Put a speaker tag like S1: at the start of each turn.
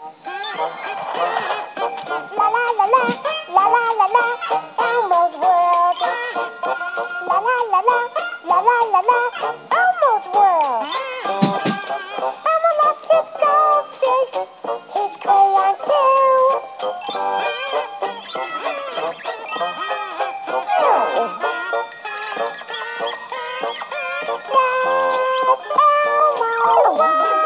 S1: La la la la, la la la la, Elmo's world. La la la la, la la la la, Elmo's world. Elmo has his goldfish, his crayon too. That's Elmo's world.